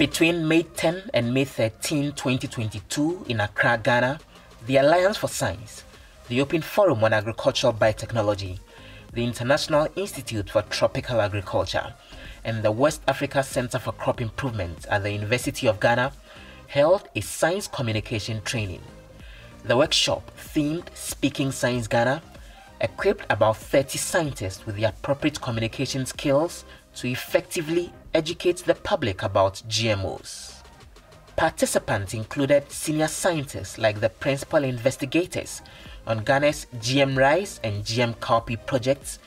Between May 10 and May 13, 2022, in Accra, Ghana, the Alliance for Science, the Open Forum on Agricultural Biotechnology, the International Institute for Tropical Agriculture, and the West Africa Center for Crop Improvement at the University of Ghana held a science communication training. The workshop, themed Speaking Science Ghana, equipped about 30 scientists with the appropriate communication skills to effectively educate the public about GMOs. Participants included senior scientists like the principal investigators on Ghana's GM rice and GM cowpea projects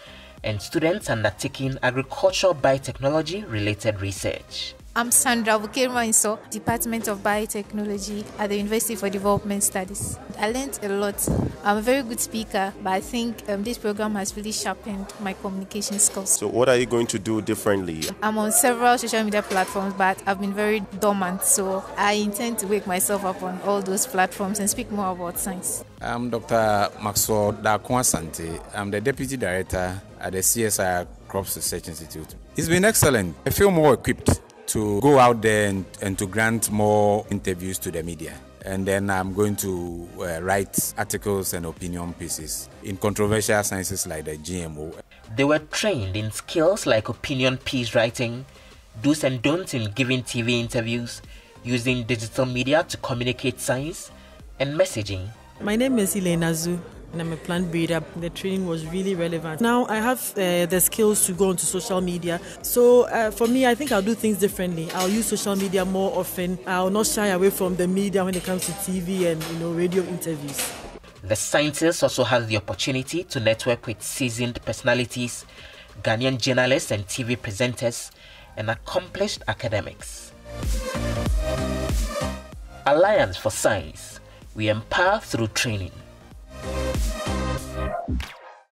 and students undertaking agricultural biotechnology related research. I'm Sandra Bukirma Department of Biotechnology at the University for Development Studies. I learned a lot. I'm a very good speaker, but I think um, this program has really sharpened my communication skills. So, what are you going to do differently? I'm on several social media platforms, but I've been very dormant, so I intend to wake myself up on all those platforms and speak more about science. I'm Dr. Maxwell Darko Asante. I'm the Deputy Director at the CSIR Crops Research Institute. It's been excellent. I feel more equipped to go out there and, and to grant more interviews to the media and then I'm going to uh, write articles and opinion pieces in controversial sciences like the GMO. They were trained in skills like opinion piece writing, do's and don'ts in giving TV interviews, using digital media to communicate science, and messaging. My name is Elena Zu and I'm a plant breeder. The training was really relevant. Now I have uh, the skills to go onto social media. So uh, for me, I think I'll do things differently. I'll use social media more often. I'll not shy away from the media when it comes to TV and you know radio interviews. The scientists also had the opportunity to network with seasoned personalities, Ghanaian journalists and TV presenters, and accomplished academics. Alliance for Science. We empower through training. Thank you.